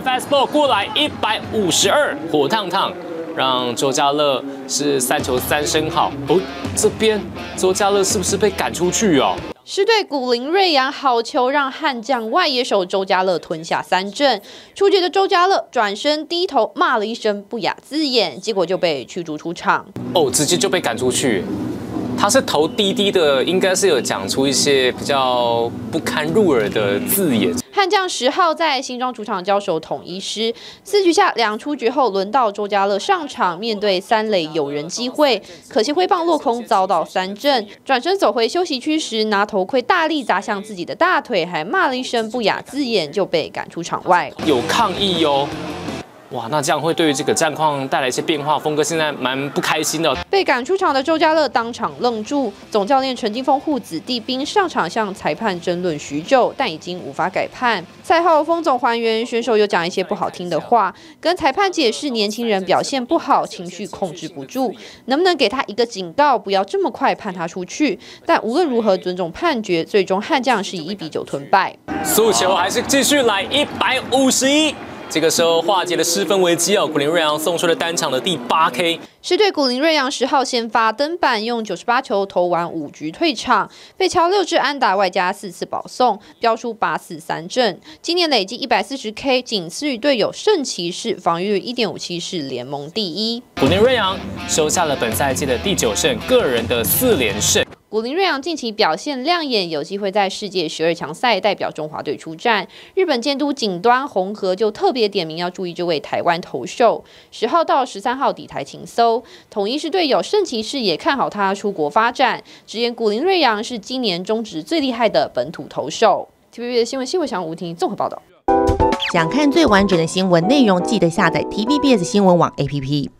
，fastball 过来一百五十二，火烫烫，让周家乐是三球三声好。哦，这边周家乐是不是被赶出去哦？是对古林瑞阳好球，让悍将外野手周家乐吞下三振。出局的周家乐转身低头骂了一声不雅字眼，结果就被驱逐出场。哦，直接就被赶出去。他是投滴滴的，应该是有讲出一些比较不堪入耳的字眼。悍将十号在新庄主场交手统一师，四局下两出局后，轮到周家乐上场，面对三垒有人机会，可惜挥棒落空，遭到三振。转身走回休息区时，拿头盔大力砸向自己的大腿，还骂了一声不雅字眼，就被赶出场外。有抗议哟。哇，那这样会对于这个战况带来一些变化。峰哥现在蛮不开心的，被赶出场的周家乐当场愣住。总教练陈金峰护子弟兵上场向裁判争论许久，但已经无法改判。赛后，峰总还原选手有讲一些不好听的话，跟裁判解释年轻人表现不好，情绪控制不住，能不能给他一个警告，不要这么快判他出去？但无论如何尊重判决，最终悍将是以一比九吞败。诉求还是继续来一百五十一。这个时候化解了失分危机哦，古林瑞阳送出了单场的第八 K。是对古林瑞阳十号先发登板，用九十八球投完五局退场，被敲六支安打，外加四次保送，标出八四三振。今年累计一百四十 K，仅次于队友圣骑士，防御率一点五七是联盟第一。古林瑞阳收下了本赛季的第九胜，个人的四连胜。古林瑞阳近期表现亮眼，有机会在世界十二强赛代表中华队出战。日本监督景端红河就特别点名要注意这位台湾投手。十号到十三号底台请搜，统一是队友圣骑士也看好他出国发展，直言古林瑞阳是今年中职最厉害的本土投手。TVB 的新闻新闻想吴婷综合报道。想看最完整的新闻内容，记得下载 TVBS 新闻网 APP。